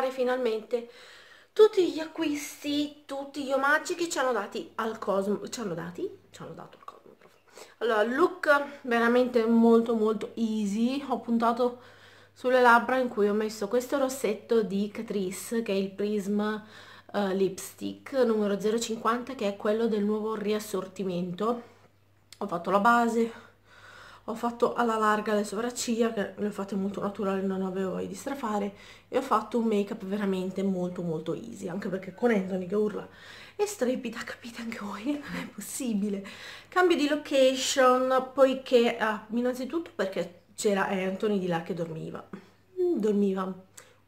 mostrare finalmente tutti gli acquisti tutti gli omaggi che ci hanno dati al Cosmo ci hanno dati? ci hanno dato al Cosmo allora look veramente molto molto easy. Ho puntato sulle labbra in cui ho messo questo rossetto di Catrice che è il Prism uh, Lipstick numero 050 che è quello del nuovo riassortimento. Ho fatto la base ho fatto alla larga le sopracciglia che le ho fatte molto naturali non avevo voglia di strafare e ho fatto un make up veramente molto molto easy anche perché con Anthony che urla e strepita capite anche voi non è possibile. Cambio di location poiché ah, innanzitutto perché c'era Anthony di là che dormiva. Mm, dormiva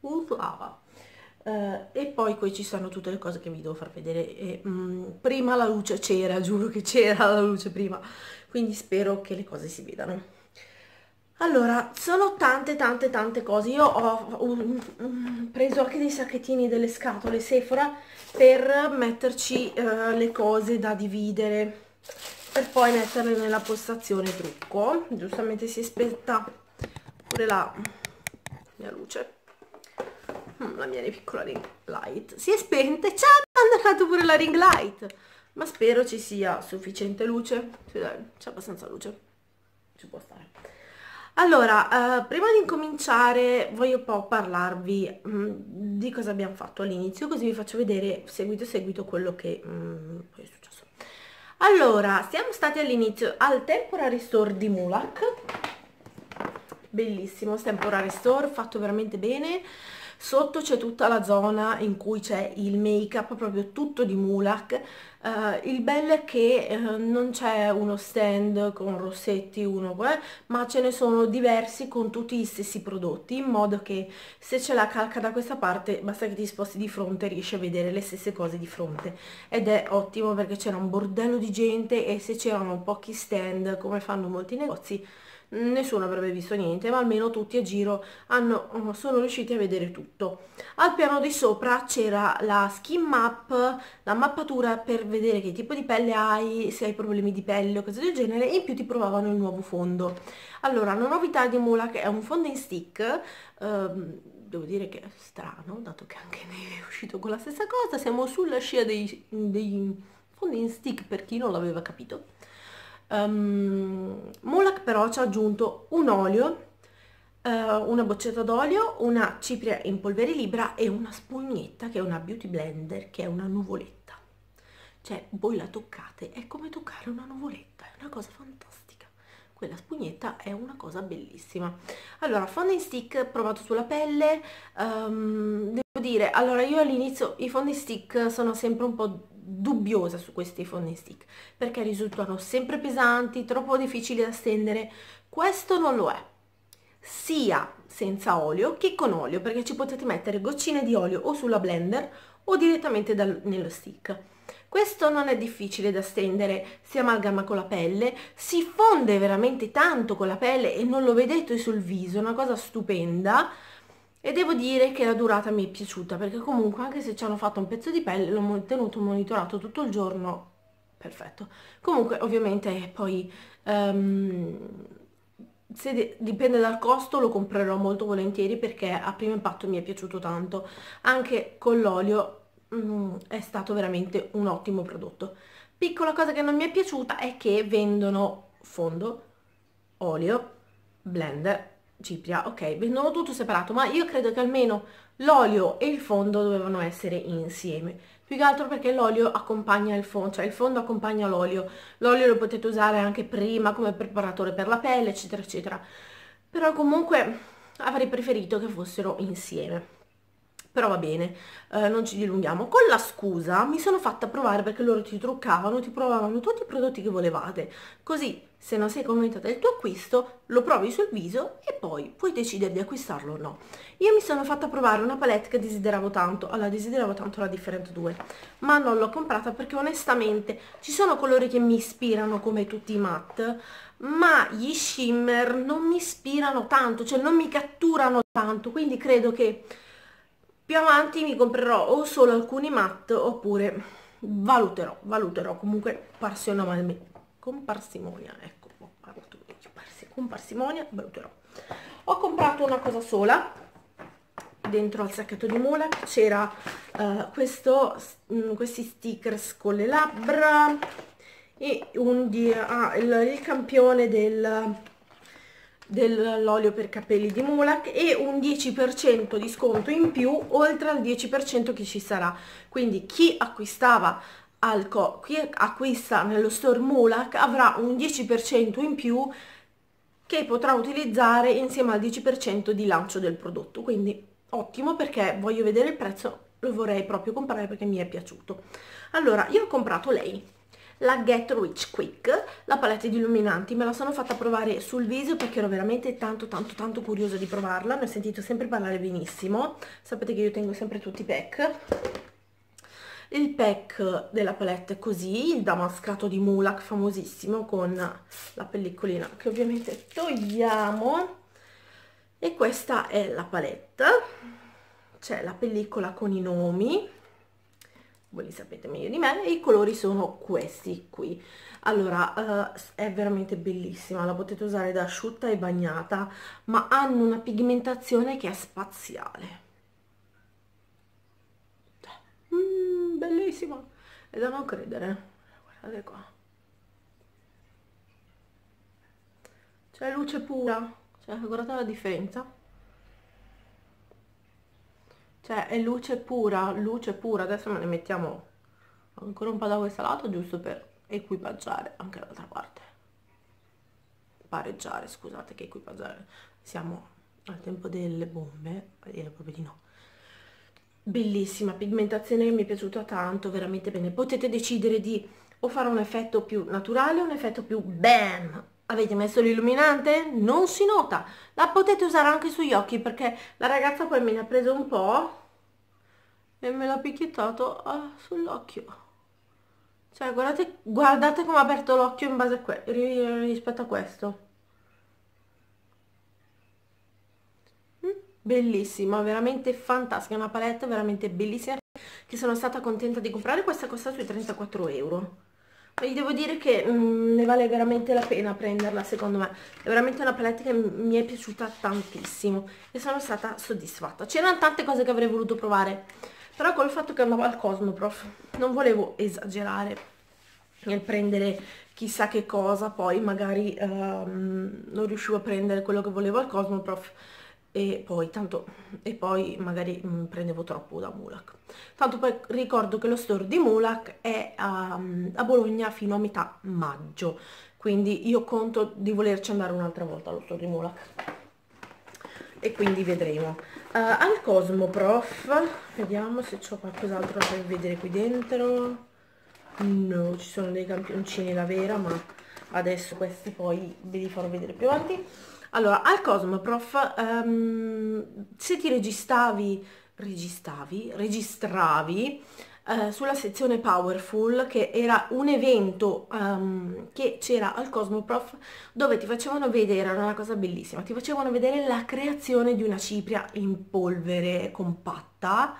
urlava. Uh, e poi qui ci sono tutte le cose che vi devo far vedere. E, um, prima la luce c'era giuro che c'era la luce prima quindi spero che le cose si vedano. Allora sono tante tante tante cose. Io ho um, um, preso anche dei sacchettini delle scatole Sephora per metterci uh, le cose da dividere per poi metterle nella postazione trucco. Giustamente si aspetta pure la mia luce. Mm, la mia piccola ring light. Si è spenta e ci ha abbandonato pure la ring light ma spero ci sia sufficiente luce. C'è abbastanza luce. Ci può stare. Allora uh, prima di incominciare voglio un po' parlarvi um, di cosa abbiamo fatto all'inizio così vi faccio vedere seguito seguito quello che um, poi è successo. Allora siamo stati all'inizio al temporary store di Mulak. Bellissimo temporary store fatto veramente bene sotto c'è tutta la zona in cui c'è il make up proprio tutto di Mulak. Uh, il bello è che uh, non c'è uno stand con rossetti uno eh, ma ce ne sono diversi con tutti gli stessi prodotti in modo che se c'è la calca da questa parte basta che ti sposti di fronte riesci a vedere le stesse cose di fronte. Ed è ottimo perché c'era un bordello di gente e se c'erano pochi stand come fanno molti negozi nessuno avrebbe visto niente ma almeno tutti a giro hanno, oh, sono riusciti a vedere tutto. Al piano di sopra c'era la skin map la mappatura per vedere che tipo di pelle hai se hai problemi di pelle o cose del genere e in più ti provavano il nuovo fondo. Allora la novità di Mula che è un fondo in stick ehm, devo dire che è strano dato che anche ne è uscito con la stessa cosa siamo sulla scia dei, dei fondi in stick per chi non l'aveva capito Um, Mulak però ci ha aggiunto un olio, uh, una boccetta d'olio, una cipria in polvere libera e una spugnetta che è una beauty blender, che è una nuvoletta. Cioè, voi la toccate, è come toccare una nuvoletta, è una cosa fantastica. Quella spugnetta è una cosa bellissima. Allora, fondi stick provato sulla pelle, um, devo dire, allora io all'inizio i fondi stick sono sempre un po' dubbiosa su questi fondi stick perché risultano sempre pesanti, troppo difficili da stendere. Questo non lo è, sia senza olio che con olio perché ci potete mettere goccine di olio o sulla blender o direttamente dal, nello stick. Questo non è difficile da stendere, si amalgama con la pelle, si fonde veramente tanto con la pelle e non lo vedete sul viso, è una cosa stupenda e devo dire che la durata mi è piaciuta perché comunque anche se ci hanno fatto un pezzo di pelle l'ho tenuto monitorato tutto il giorno. Perfetto. Comunque ovviamente poi um, se dipende dal costo lo comprerò molto volentieri perché a primo impatto mi è piaciuto tanto. Anche con l'olio um, è stato veramente un ottimo prodotto. Piccola cosa che non mi è piaciuta è che vendono fondo olio blender cipria, ok, vendono tutto separato, ma io credo che almeno l'olio e il fondo dovevano essere insieme. Più che altro perché l'olio accompagna il fondo, cioè il fondo accompagna l'olio. L'olio lo potete usare anche prima come preparatore per la pelle, eccetera, eccetera. Però comunque avrei preferito che fossero insieme però va bene, eh, non ci dilunghiamo. Con la scusa mi sono fatta provare perché loro ti truccavano, ti provavano tutti i prodotti che volevate, così se non sei convinta del tuo acquisto lo provi sul viso e poi puoi decidere di acquistarlo o no. Io mi sono fatta provare una palette che desideravo tanto, allora desideravo tanto la Different 2, ma non l'ho comprata perché onestamente ci sono colori che mi ispirano come tutti i matte, ma gli shimmer non mi ispirano tanto, cioè non mi catturano tanto, quindi credo che più avanti mi comprerò o solo alcuni matte oppure valuterò, valuterò comunque parsimonia, con parsimonia, ecco, con parsimonia valuterò. ho comprato una cosa sola dentro al sacchetto di Mula c'era uh, questo mh, questi stickers con le labbra e un ah, il, il campione del dell'olio per capelli di Mulak e un 10% di sconto in più oltre al 10% che ci sarà. Quindi chi acquistava al co chi acquista nello store Mulak avrà un 10% in più che potrà utilizzare insieme al 10% di lancio del prodotto. Quindi ottimo perché voglio vedere il prezzo lo vorrei proprio comprare perché mi è piaciuto. Allora io ho comprato lei la Get Rich Quick, la palette di illuminanti, me la sono fatta provare sul viso perché ero veramente tanto tanto tanto curiosa di provarla, ne ho sentito sempre parlare benissimo, sapete che io tengo sempre tutti i pack. Il pack della palette è così, il damascato di Mulak famosissimo con la pellicolina che ovviamente togliamo. E questa è la palette, c'è la pellicola con i nomi voi li sapete meglio di me, e i colori sono questi qui. Allora, uh, è veramente bellissima, la potete usare da asciutta e bagnata, ma hanno una pigmentazione che è spaziale. Mm, bellissima, è da non credere. Guardate qua. C'è luce pura, cioè guardate la differenza cioè è luce pura, luce pura, adesso ne mettiamo ancora un po' da questo lato giusto per equipaggiare anche dall'altra parte. Pareggiare, scusate che equipaggiare. Siamo al tempo delle bombe, direi proprio di no. Bellissima pigmentazione che mi è piaciuta tanto, veramente bene. Potete decidere di o fare un effetto più naturale o un effetto più BAM avete messo l'illuminante? Non si nota. La potete usare anche sugli occhi perché la ragazza poi me ne ha preso un po' e me l'ha picchiettato ah, sull'occhio. Cioè, guardate, guardate come ha aperto l'occhio in base a questo, rispetto a questo. Mm, bellissima, veramente fantastica, una palette veramente bellissima che sono stata contenta di comprare, questa costa sui 34 euro vi devo dire che mm, ne vale veramente la pena prenderla secondo me. È veramente una palette che mi è piaciuta tantissimo e sono stata soddisfatta. C'erano tante cose che avrei voluto provare però col fatto che andavo al Cosmoprof non volevo esagerare nel prendere chissà che cosa poi magari um, non riuscivo a prendere quello che volevo al Cosmoprof e poi, tanto, e poi magari mh, mm, prendevo troppo da Mulak. Tanto poi ricordo che lo store di Mulak è a, a Bologna fino a metà maggio, quindi io conto di volerci andare un'altra volta allo store di Mulak. E quindi vedremo. Uh, al Cosmoprof, vediamo se c'ho qualcos'altro da vedere qui dentro. No, ci sono dei campioncini la vera, ma adesso questi poi ve li farò vedere più avanti allora, al Cosmoprof, um, se ti registravi, registravi, registravi uh, sulla sezione Powerful, che era un evento um, che c'era al Cosmoprof, dove ti facevano vedere, era una cosa bellissima, ti facevano vedere la creazione di una cipria in polvere compatta,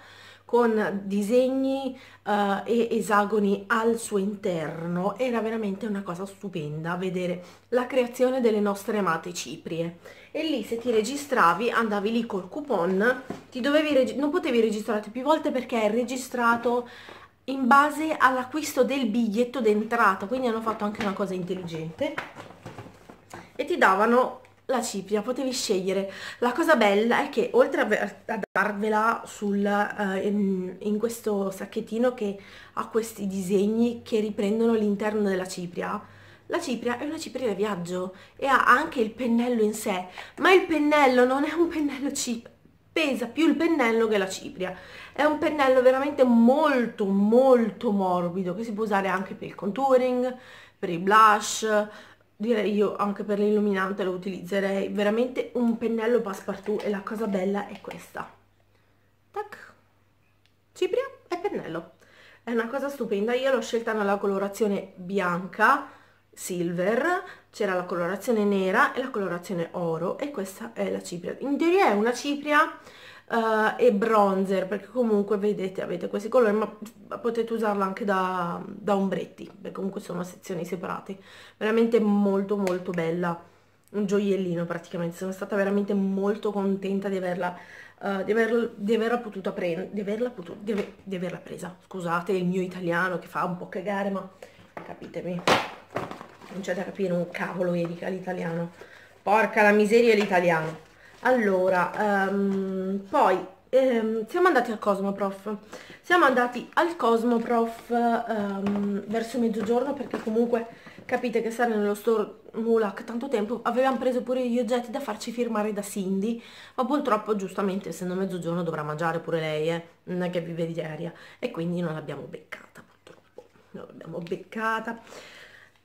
con disegni uh, e esagoni al suo interno. Era veramente una cosa stupenda vedere la creazione delle nostre amate ciprie. E lì se ti registravi andavi lì col coupon ti dovevi non potevi registrarti più volte perché è registrato in base all'acquisto del biglietto d'entrata. Quindi hanno fatto anche una cosa intelligente. E ti davano la cipria, potevi scegliere. La cosa bella è che oltre a, darvela sul, uh, in, in, questo sacchettino che ha questi disegni che riprendono l'interno della cipria, la cipria è una cipria da viaggio e ha anche il pennello in sé, ma il pennello non è un pennello chip, pesa più il pennello che la cipria. È un pennello veramente molto molto morbido che si può usare anche per il contouring, per il blush, direi io anche per l'illuminante lo utilizzerei. Veramente un pennello passepartout e la cosa bella è questa. Tac. Cipria e pennello. È una cosa stupenda. Io l'ho scelta nella colorazione bianca silver. C'era la colorazione nera e la colorazione oro e questa è la cipria. In teoria è una cipria uh, e bronzer perché comunque vedete avete questi colori ma potete usarla anche da, da ombretti perché comunque sono sezioni separate. Veramente molto molto bella. Un gioiellino praticamente, sono stata veramente molto contenta di averla, uh, di averla, di averla potuta prendere, di averla, potuta, di, aver, di averla presa, scusate il mio italiano che fa un po' cagare ma capitemi, non c'è da capire un cavolo Erika l'italiano, porca la miseria l'italiano. Allora, um, poi um, siamo andati al Cosmoprof, siamo andati al Cosmoprof um, verso mezzogiorno perché comunque capite che stare nello store Mulak tanto tempo avevamo preso pure gli oggetti da farci firmare da Cindy ma purtroppo giustamente essendo mezzogiorno dovrà mangiare pure lei eh? non è che vive di aria e quindi non l'abbiamo beccata purtroppo non l'abbiamo beccata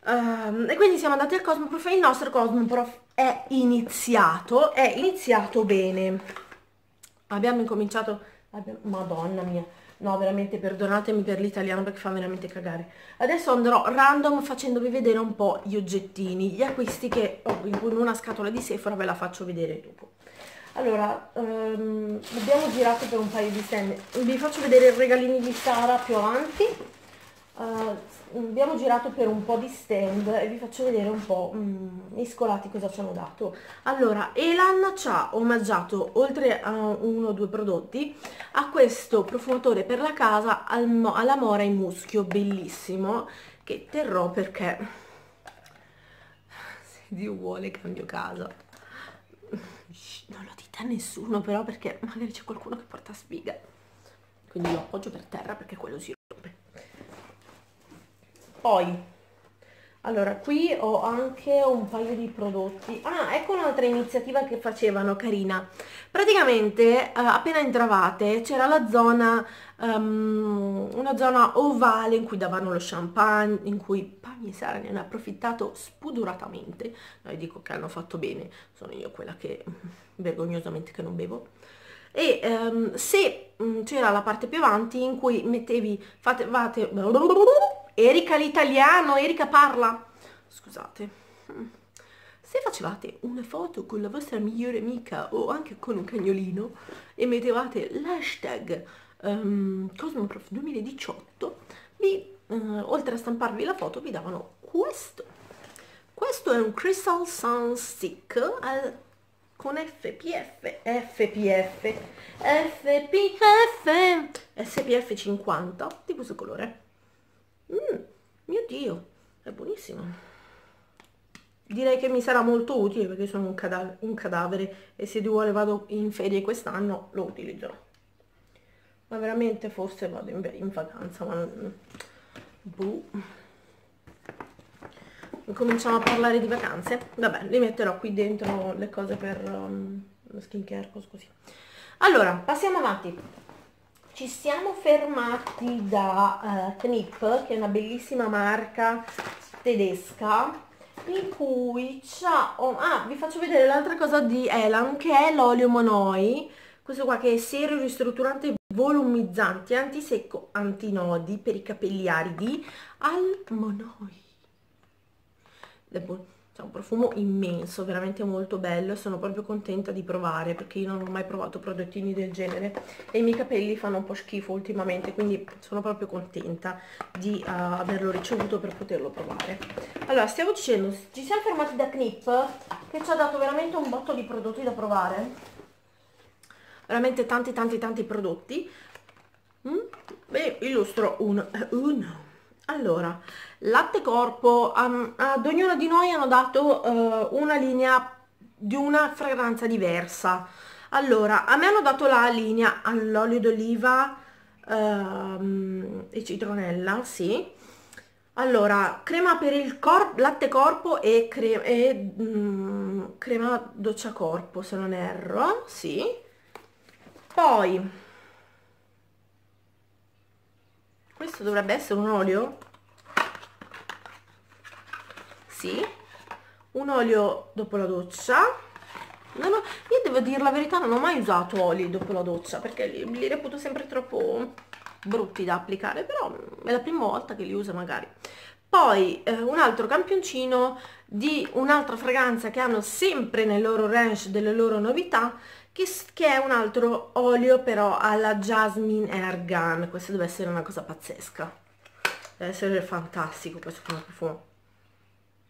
um, e quindi siamo andati al Cosmoprof e il nostro Cosmoprof è iniziato è iniziato bene. Abbiamo incominciato abbiamo, madonna mia no veramente perdonatemi per l'italiano perché fa veramente cagare. Adesso andrò random facendovi vedere un po' gli oggettini gli acquisti che ho in una scatola di Sephora ve la faccio vedere dopo. Allora um, abbiamo girato per un paio di stand vi faccio vedere i regalini di Sara più avanti. Uh, abbiamo girato per un po' di stand e vi faccio vedere un po' mm, mescolati cosa ci hanno dato. Allora Elan ci ha omaggiato oltre a uno o due prodotti a questo profumatore per la casa al, alla mora in muschio bellissimo che terrò perché se Dio vuole cambio casa. Non lo dite a nessuno però perché magari c'è qualcuno che porta sfiga. Quindi lo appoggio per terra perché quello si poi allora qui ho anche un paio di prodotti. Ah ecco un'altra iniziativa che facevano carina. Praticamente eh, appena entravate c'era la zona um, una zona ovale in cui davano lo champagne in cui Pagni Sara ne hanno approfittato spudoratamente. No, dico che hanno fatto bene sono io quella che vergognosamente che non bevo. E um, se um, c'era la parte più avanti in cui mettevi fate, fate Erika l'italiano, Erika parla. Scusate. Se facevate una foto con la vostra migliore amica o anche con un cagnolino e mettevate l'hashtag um, Cosmoprof 2018, vi, uh, oltre a stamparvi la foto vi davano questo. Questo è un Crystal Sun Stick al, con FPF, FPF, FPF, SPF 50 di questo colore mio Dio, è buonissimo. Direi che mi sarà molto utile perché sono un, cada un cadavere e se di vuole vado in ferie quest'anno lo utilizzerò. Ma veramente forse vado in, in vacanza, ma non... Buh. Cominciamo a parlare di vacanze. Vabbè, li metterò qui dentro le cose per um, skincare, così. Allora, passiamo avanti ci siamo fermati da uh, Knip, che è una bellissima marca tedesca, in cui c'ha... Oh, ah, vi faccio vedere l'altra cosa di Elan, che è l'olio Monoi, questo qua che è serio ristrutturante volumizzante, antisecco, antinodi per i capelli aridi, al Monoi. C'è un profumo immenso, veramente molto bello, sono proprio contenta di provare perché io non ho mai provato prodottini del genere e i miei capelli fanno un po' schifo ultimamente, quindi sono proprio contenta di uh, averlo ricevuto per poterlo provare. Allora, stiamo dicendo, ci siamo fermati da Knip che ci ha dato veramente un botto di prodotti da provare, veramente tanti tanti tanti prodotti. Mm? Beh, illustro un, uno allora, latte corpo, um, ad ognuna di noi hanno dato uh, una linea di una fragranza diversa. Allora, a me hanno dato la linea all'olio d'oliva uh, e citronella, sì. Allora, crema per il corpo, latte corpo e, cre e mm, crema doccia corpo, se non erro, sì. Poi, questo dovrebbe essere un olio? Sì. Un olio dopo la doccia. Non ho, io devo dire la verità non ho mai usato oli dopo la doccia perché li, li reputo sempre troppo brutti da applicare però è la prima volta che li uso magari. Poi eh, un altro campioncino di un'altra fragranza che hanno sempre nel loro range delle loro novità che, che, è un altro olio però alla Jasmine Air Gun questo deve essere una cosa pazzesca. Deve essere fantastico questo profumo.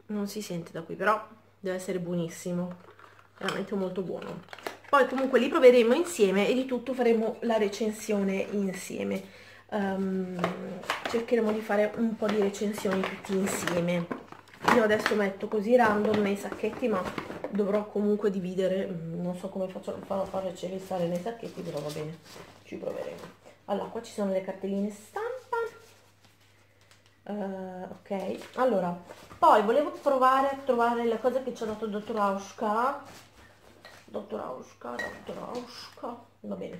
Non si sente da qui però deve essere buonissimo. Veramente molto buono. Poi comunque li proveremo insieme e di tutto faremo la recensione insieme. Um, cercheremo di fare un po' di recensioni tutti insieme io adesso metto così random nei sacchetti ma dovrò comunque dividere mm, non so come faccio farò farceli stare nei sacchetti però va bene ci proveremo. Allora qua ci sono le cartelline stampa. Uh, ok. Allora poi volevo provare a trovare le cose che ci ha dato il dottor Auschka. Dottor Auschka dottor Auschka. Va bene.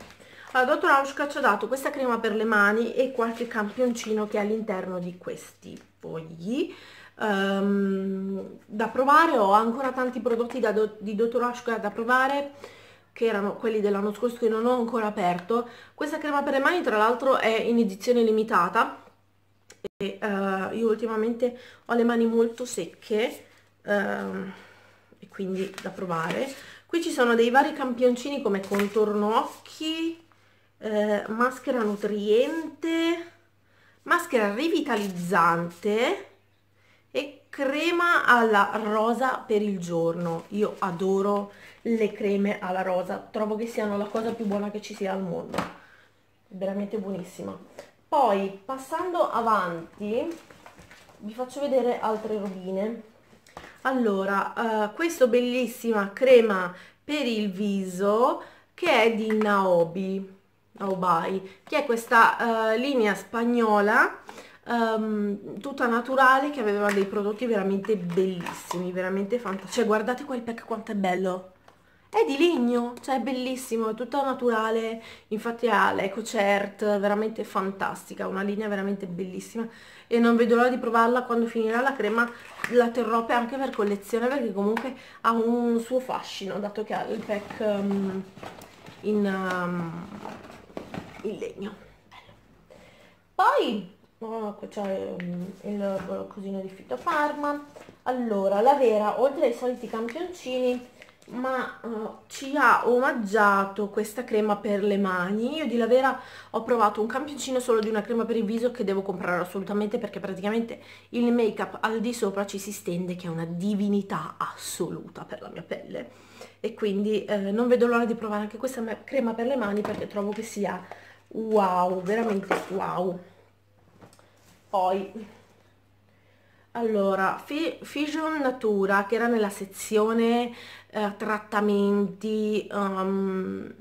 Allora dottor Auschka ci ha dato questa crema per le mani e qualche campioncino che è all'interno di questi fogli um, da provare ho ancora tanti prodotti do, di dottor Auschka da provare che erano quelli dell'anno scorso che non ho ancora aperto. Questa crema per le mani tra l'altro è in edizione limitata e uh, io ultimamente ho le mani molto secche uh, e quindi da provare. Qui ci sono dei vari campioncini come contorno occhi eh, maschera nutriente maschera rivitalizzante crema alla rosa per il giorno. Io adoro le creme alla rosa. Trovo che siano la cosa più buona che ci sia al mondo. Veramente buonissima. Poi passando avanti vi faccio vedere altre robine. Allora uh, questo bellissima crema per il viso che è di Naobi Naobai che è questa uh, linea spagnola um, tutta naturale che aveva dei prodotti veramente bellissimi veramente fantastici cioè guardate quel pack quanto è bello è di legno, cioè è bellissimo, è tutta naturale, infatti ha l'EcoCert, veramente fantastica, una linea veramente bellissima e non vedo l'ora di provarla quando finirà la crema, la terrò anche per collezione perché comunque ha un suo fascino, dato che ha il pack um, in, um, in, legno. Bello. Poi oh, c'è um, il cosino di Fito Parma, allora la vera, oltre ai soliti campioncini, ma uh, ci ha omaggiato questa crema per le mani. Io di la vera ho provato un campioncino solo di una crema per il viso che devo comprare assolutamente perché praticamente il make up al di sopra ci si stende che è una divinità assoluta per la mia pelle. E quindi eh, non vedo l'ora di provare anche questa crema per le mani perché trovo che sia wow veramente wow poi allora, Fission Natura, che era nella sezione eh, trattamenti, um,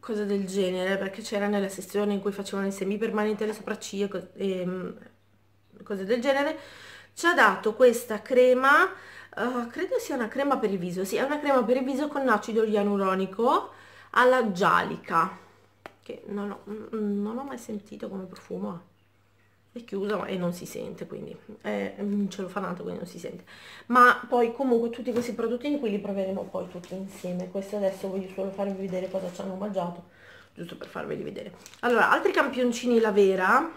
cose del genere, perché c'era nella sezione in cui facevano i semi permanenti alle sopracciglia e ehm, cose del genere, ci ha dato questa crema, uh, credo sia una crema per il viso, sì, è una crema per il viso con acido ialuronico alla giallica, che non ho, non ho mai sentito come profumo è chiusa e non si sente quindi è un celofanato quindi non si sente. Ma poi comunque tutti questi prodottini qui li proveremo poi tutti insieme. Questo adesso voglio solo farvi vedere cosa ci hanno mangiato giusto per farveli vedere. Allora altri campioncini la vera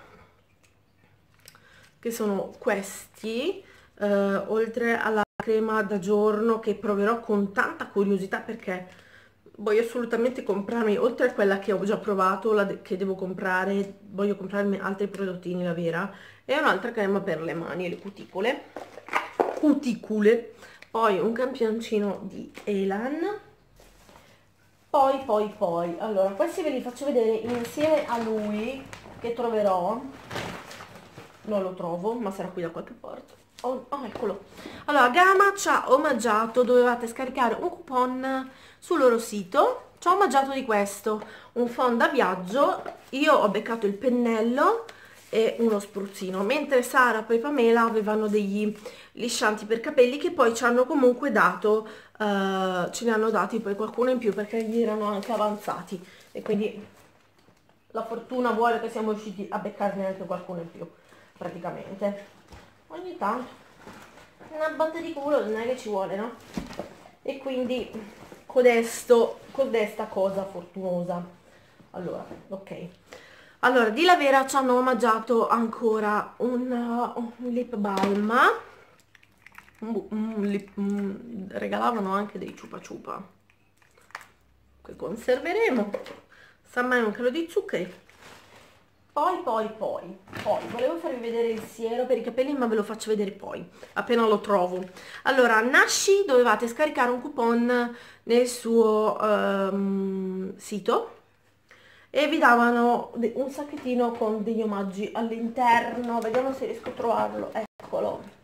che sono questi eh, oltre alla crema da giorno che proverò con tanta curiosità perché voglio assolutamente comprarmi, oltre a quella che ho già provato, la de che devo comprare, voglio comprarmi altri prodottini, la vera, e un'altra crema per le mani e le cuticole, cuticule, poi un campioncino di Elan, poi, poi, poi, allora, questi ve li faccio vedere insieme a lui, che troverò, non lo trovo, ma sarà qui da qualche parte, oh, oh eccolo, allora, Gama ci ha omaggiato, dovevate scaricare un coupon sul loro sito ci ho omaggiato di questo un phon da viaggio io ho beccato il pennello e uno spruzzino mentre Sara e Pamela avevano degli liscianti per capelli che poi ci hanno comunque dato uh, ce ne hanno dati poi qualcuno in più perché gli erano anche avanzati e quindi la fortuna vuole che siamo riusciti a beccarne anche qualcuno in più praticamente ogni tanto una botta di culo non è che ci vuole no? e quindi codesto, codesta cosa fortunosa. Allora, ok. Allora, di Lavera ci hanno omaggiato ancora un, un lip balm. Un, un lip, un, regalavano anche dei ciupa ciupa. Che conserveremo. Sa mai un chilo di zuccheri. Poi poi poi poi. Volevo farvi vedere il siero per i capelli ma ve lo faccio vedere poi appena lo trovo. Allora nasci dovevate scaricare un coupon nel suo um, sito e vi davano un sacchettino con degli omaggi all'interno. Vediamo se riesco a trovarlo. Eccolo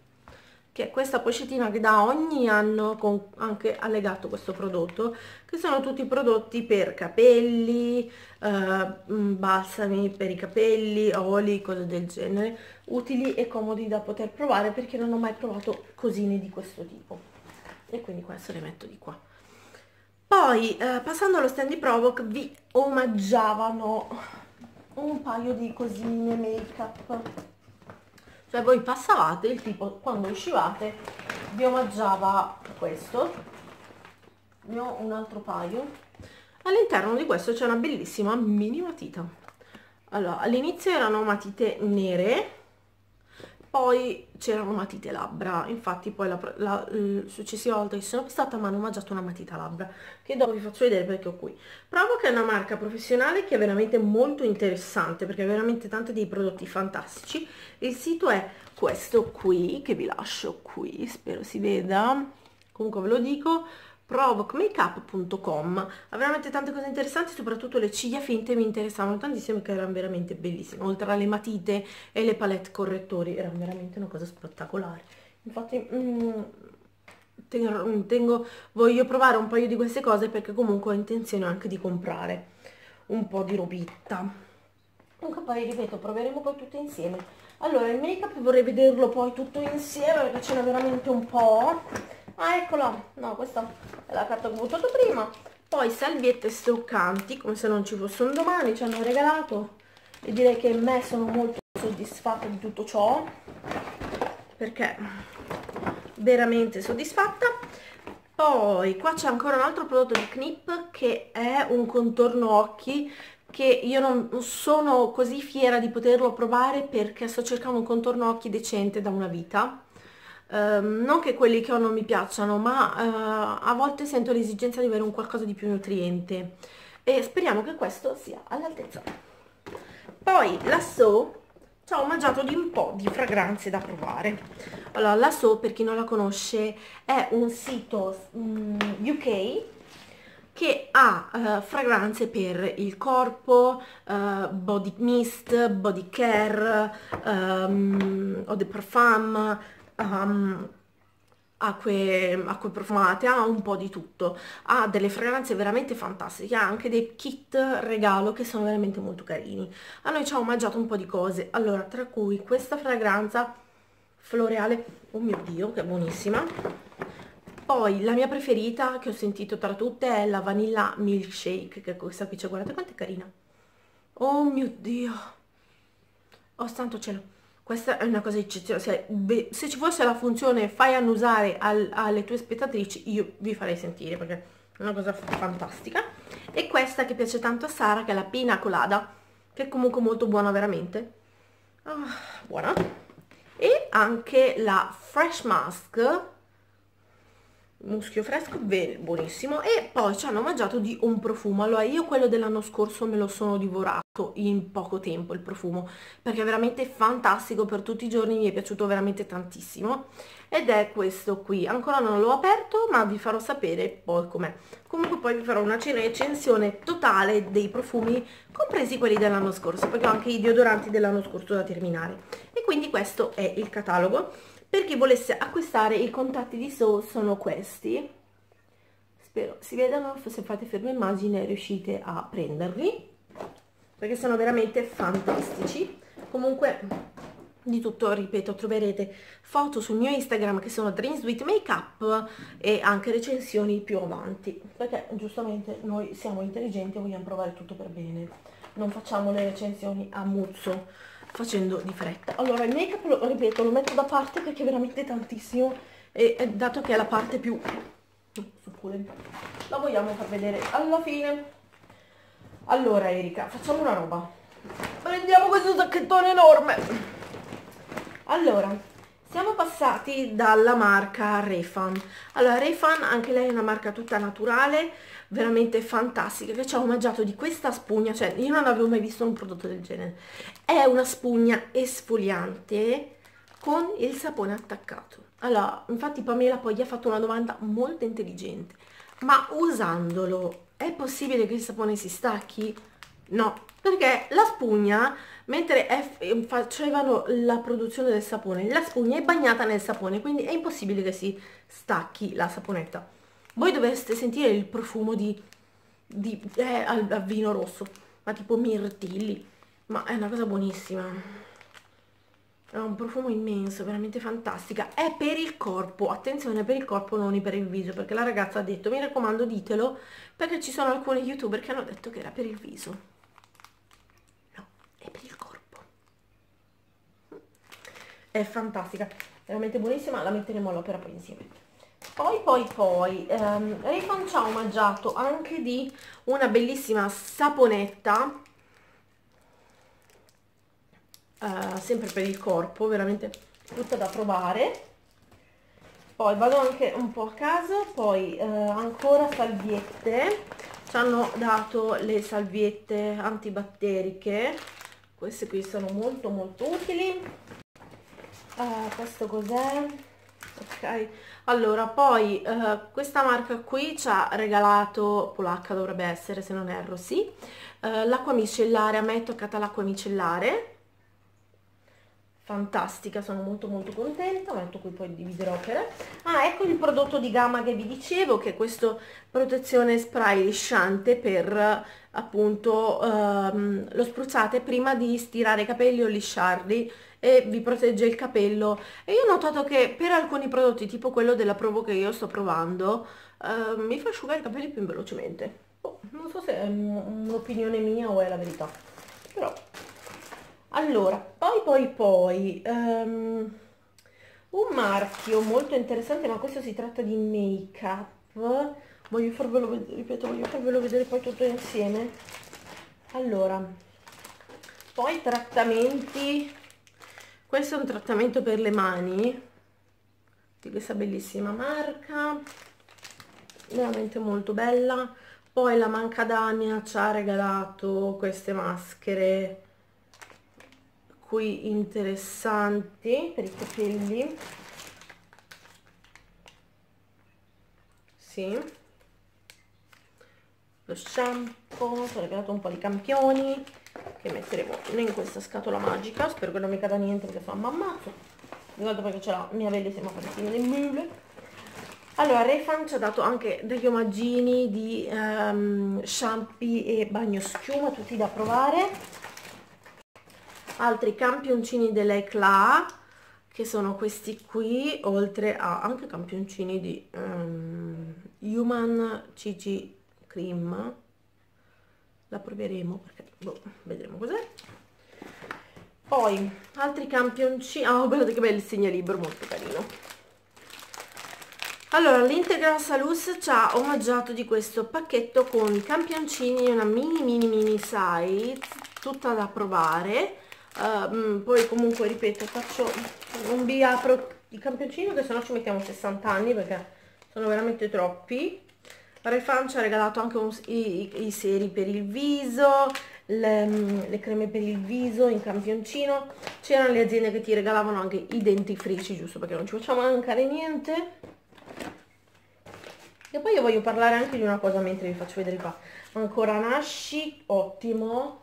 che è questa pocettina che da ogni anno con anche allegato questo prodotto che sono tutti prodotti per capelli eh, mm, balsami per i capelli oli cose del genere utili e comodi da poter provare perché non ho mai provato cosine di questo tipo. E quindi questo le metto di qua. Poi eh, passando allo stand di Provoc vi omaggiavano un paio di cosine make up cioè voi passavate il tipo quando uscivate vi omaggiava questo. Ne ho un altro paio. All'interno di questo c'è una bellissima mini matita allora all'inizio erano matite nere poi c'erano matite labbra infatti poi la, la, la successiva volta che sono stata mi hanno mangiato una matita labbra che dopo vi faccio vedere perché ho qui. Provo che è una marca professionale che è veramente molto interessante perché ha veramente tanti dei prodotti fantastici. Il sito è questo qui che vi lascio qui spero si veda. Comunque ve lo dico provocmakeup.com ha veramente tante cose interessanti soprattutto le ciglia finte mi interessavano tantissimo perché erano veramente bellissime. Oltre alle matite e le palette correttori erano veramente una cosa spettacolare. Infatti mm, tengo, tengo, voglio provare un paio di queste cose perché comunque ho intenzione anche di comprare un po' di robitta comunque poi ripeto proveremo poi tutte insieme allora il make up vorrei vederlo poi tutto insieme perché ce n'è veramente un po' ah eccola no questa è la carta che ho buttato prima. Poi salviette struccanti come se non ci fosse un domani ci hanno regalato. E direi che me sono molto soddisfatta di tutto ciò perché veramente soddisfatta. Poi qua c'è ancora un altro prodotto di Knip che è un contorno occhi che io non sono così fiera di poterlo provare perché sto cercando un contorno occhi decente da una vita Um, non che quelli che ho non mi piacciono, ma uh, a volte sento l'esigenza di avere un qualcosa di più nutriente e speriamo che questo sia all'altezza. Poi lasso ci ho mangiato di un po' di fragranze da provare. Allora, lasso per chi non la conosce è un sito um, mm, UK che ha uh, fragranze per il corpo, uh, body mist, body care, um, de parfum, um, acque, acque profumate, ha un po' di tutto, ha delle fragranze veramente fantastiche, ha anche dei kit regalo che sono veramente molto carini. A noi ci ha omaggiato un po' di cose, allora tra cui questa fragranza floreale, oh mio dio che buonissima, poi la mia preferita che ho sentito tra tutte è la vanilla milkshake, che è questa qui, cioè guardate quanto è carina. Oh mio dio, oh santo cielo. Questa è una cosa eccezionale. Se, se, ci fosse la funzione fai annusare al, alle tue spettatrici io vi farei sentire perché è una cosa fantastica. E questa che piace tanto a Sara che è la pina colada che è comunque molto buona veramente. Oh, buona. E anche la fresh mask muschio fresco buonissimo e poi ci hanno mangiato di un profumo. Allora io quello dell'anno scorso me lo sono divorato in poco tempo il profumo perché è veramente fantastico per tutti i giorni mi è piaciuto veramente tantissimo ed è questo qui. Ancora non l'ho aperto ma vi farò sapere poi com'è. Comunque poi vi farò una recensione totale dei profumi compresi quelli dell'anno scorso perché ho anche i deodoranti dell'anno scorso da terminare. E quindi questo è il catalogo per chi volesse acquistare i contatti di So sono questi. Spero si vedano se fate ferma immagine riuscite a prenderli perché sono veramente fantastici. Comunque di tutto ripeto troverete foto sul mio instagram che sono dreams with makeup e anche recensioni più avanti perché giustamente noi siamo intelligenti e vogliamo provare tutto per bene. Non facciamo le recensioni a muzzo facendo di fretta. Allora il make up lo ripeto lo metto da parte perché veramente tantissimo e, dato che è la parte più la vogliamo far vedere alla fine. Allora Erika facciamo una roba. Prendiamo questo sacchettone enorme. Allora siamo passati dalla marca Refan. Allora, Refan, anche lei è una marca tutta naturale, veramente fantastica, che ci ha omaggiato di questa spugna, cioè io non avevo mai visto un prodotto del genere. È una spugna esfoliante con il sapone attaccato. Allora, infatti Pamela poi gli ha fatto una domanda molto intelligente. Ma usandolo è possibile che il sapone si stacchi? No, perché la spugna, mentre è, facevano la produzione del sapone, la spugna è bagnata nel sapone, quindi è impossibile che si stacchi la saponetta. Voi dovreste sentire il profumo di, di eh, al, al vino rosso, ma tipo mirtilli, ma è una cosa buonissima ha un profumo immenso, veramente fantastica. È per il corpo, attenzione per il corpo, non per il viso, perché la ragazza ha detto, mi raccomando ditelo, perché ci sono alcuni youtuber che hanno detto che era per il viso. No, è per il corpo. È fantastica, veramente buonissima, la metteremo all'opera poi insieme. Poi, poi, poi, ehm, ha omaggiato anche di una bellissima saponetta uh, sempre per il corpo, veramente tutta da provare. Poi vado anche un po' a caso, poi uh, ancora salviette, ci hanno dato le salviette antibatteriche, queste qui sono molto molto utili. Uh, questo cos'è? Ok, allora poi uh, questa marca qui ci ha regalato, polacca dovrebbe essere se non erro, sì, uh, l'acqua micellare, a me è toccata l'acqua micellare, fantastica, sono molto molto contenta, metto qui poi dividerò per... Ah, ecco il prodotto di gamma che vi dicevo, che è questo protezione spray lisciante per appunto ehm, lo spruzzate prima di stirare i capelli o lisciarli e vi protegge il capello. E io ho notato che per alcuni prodotti tipo quello della Provo che io sto provando eh, mi fa asciugare i capelli più velocemente. Oh, non so se è un'opinione mia o è la verità. Però allora poi poi poi um, un marchio molto interessante ma questo si tratta di make up voglio farvelo vedere ripeto voglio farvelo vedere poi tutto insieme. Allora poi trattamenti questo è un trattamento per le mani. Di questa bellissima marca. Veramente molto bella. Poi la Mancadamia ci ha regalato queste maschere. Qui interessanti per i capelli. Sì. Lo shampoo ho regalato un po' di campioni che metteremo in questa scatola magica. Spero che non mi cada niente perché sono ammazzo ricordo perché c'è la mia bellissima palettina di mule. Allora Refan ci ha dato anche degli omaggini di um, shampoo e bagno schiuma tutti da provare. Altri campioncini dell'Eclat che sono questi qui oltre a anche campioncini di um, Human CG Cream. La proveremo perché boh, vedremo cos'è. Poi altri campioncini oh guardate che bel segnalibro molto carino. Allora l'Integral Salus ci ha omaggiato di questo pacchetto con i campioncini una mini mini mini size tutta da provare. Uh, poi comunque ripeto faccio non vi apro il campioncino che se no ci mettiamo 60 anni perché sono veramente troppi. Refan ci ha regalato anche un, i, i, seri per il viso le, le, creme per il viso in campioncino c'erano le aziende che ti regalavano anche i dentifrici giusto perché non ci facciamo mancare niente e poi io voglio parlare anche di una cosa mentre vi faccio vedere qua ancora Nashi ottimo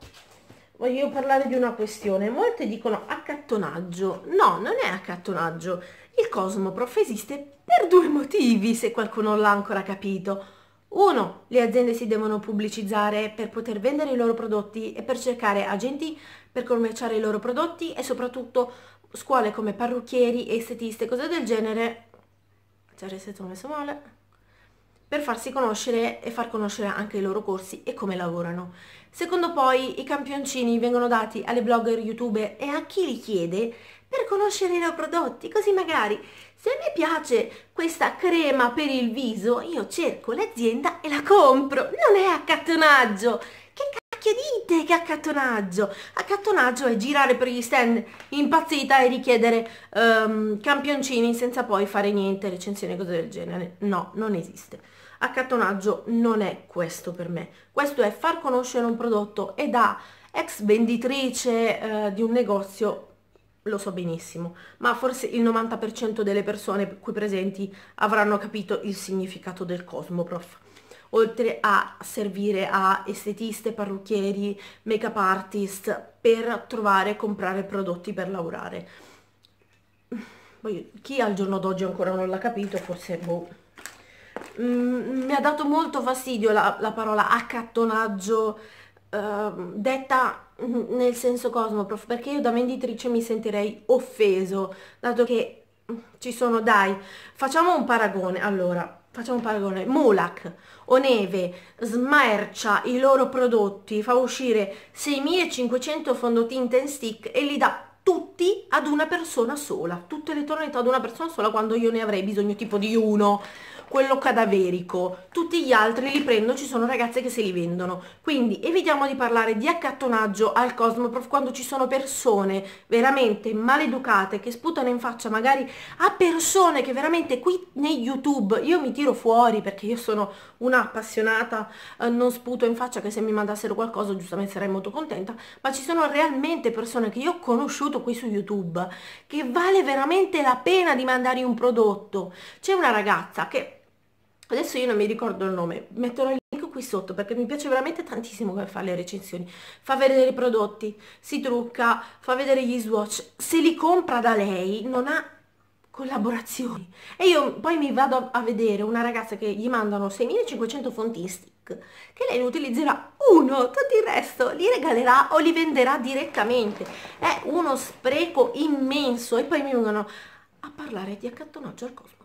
voglio parlare di una questione. Molte dicono accattonaggio. No, non è accattonaggio. Il Cosmoprof esiste per due motivi, se qualcuno l'ha ancora capito. Uno, le aziende si devono pubblicizzare per poter vendere i loro prodotti e per cercare agenti per commerciare i loro prodotti e soprattutto scuole come parrucchieri, estetiste, cose del genere. C'è il resteto messo male per farsi conoscere e far conoscere anche i loro corsi e come lavorano. Secondo poi i campioncini vengono dati alle blogger, youtuber e a chi li chiede per conoscere i loro prodotti, così magari se mi piace questa crema per il viso io cerco l'azienda e la compro, non è accattonaggio. Che cacchio dite che accattonaggio? Accattonaggio è girare per gli stand impazzita e richiedere um, campioncini senza poi fare niente, recensioni cose del genere. No, non esiste. Accattonaggio non è questo per me. Questo è far conoscere un prodotto e da ex venditrice uh, di un negozio lo so benissimo, ma forse il 90% delle persone qui presenti avranno capito il significato del Cosmoprof oltre a servire a estetiste, parrucchieri, make-up artist per trovare e comprare prodotti per lavorare. Poi, chi al giorno d'oggi ancora non l'ha capito, forse boh. Mm, mi ha dato molto fastidio la, la parola accattonaggio uh, detta nel senso cosmoprof perché io da venditrice mi sentirei offeso dato che ci sono dai facciamo un paragone allora facciamo un paragone, Mulak o Neve smercia i loro prodotti, fa uscire 6500 fondotinte in stick e li dà tutti ad una persona sola, tutte le tonalità ad una persona sola quando io ne avrei bisogno tipo di uno quello cadaverico, tutti gli altri li prendo, ci sono ragazze che se li vendono. Quindi evitiamo di parlare di accattonaggio al Cosmoprof quando ci sono persone veramente maleducate che sputano in faccia magari a persone che veramente qui nei YouTube io mi tiro fuori perché io sono una appassionata, eh, non sputo in faccia che se mi mandassero qualcosa giustamente sarei molto contenta, ma ci sono realmente persone che io ho conosciuto qui su YouTube che vale veramente la pena di mandare un prodotto. C'è una ragazza che adesso io non mi ricordo il nome, metterò il link qui sotto perché mi piace veramente tantissimo come fa le recensioni, fa vedere i prodotti, si trucca, fa vedere gli swatch, se li compra da lei non ha collaborazioni. E io poi mi vado a vedere una ragazza che gli mandano 6500 fonti stick che lei ne utilizzerà uno, tutto il resto li regalerà o li venderà direttamente. È uno spreco immenso e poi mi vengono a parlare di accattonaggio al cosmo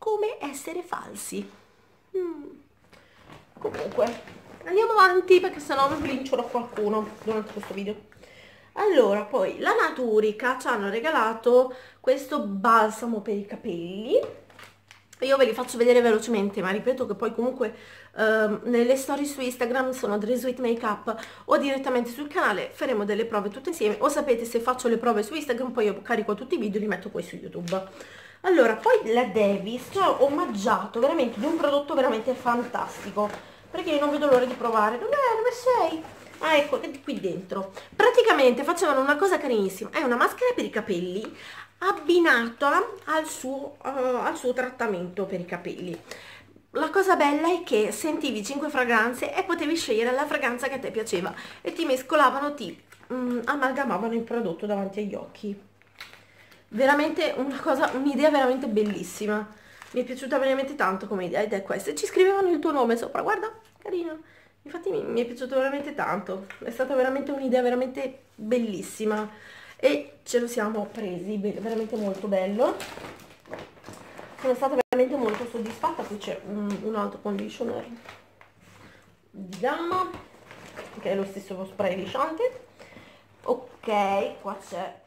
come essere falsi. Mm. Comunque, andiamo avanti perché sennò mi linciolo qualcuno durante questo video. Allora, poi la Naturica ci hanno regalato questo balsamo per i capelli. Io ve li faccio vedere velocemente, ma ripeto che poi comunque uh, nelle storie su Instagram sono Dre Sweet Makeup o direttamente sul canale faremo delle prove tutte insieme. O sapete se faccio le prove su Instagram poi io carico tutti i video e li metto poi su YouTube allora poi la Davis ci ha omaggiato veramente di un prodotto veramente fantastico perché io non vedo l'ora di provare. Dov'è? dove sei? ah ecco qui dentro. Praticamente facevano una cosa carinissima. È una maschera per i capelli abbinata al suo, uh, al suo trattamento per i capelli. La cosa bella è che sentivi 5 fragranze e potevi scegliere la fragranza che a te piaceva e ti mescolavano, ti mm, amalgamavano il prodotto davanti agli occhi veramente una cosa, un'idea veramente bellissima. Mi è piaciuta veramente tanto come idea ed è questa. E ci scrivevano il tuo nome sopra, guarda, carino. Infatti mi, mi è piaciuto veramente tanto. È stata veramente un'idea veramente bellissima. E ce lo siamo presi, veramente molto bello. Sono stata veramente molto soddisfatta. Qui c'è un, un altro conditioner di gamma, che è lo stesso spray lisciante. Ok, qua c'è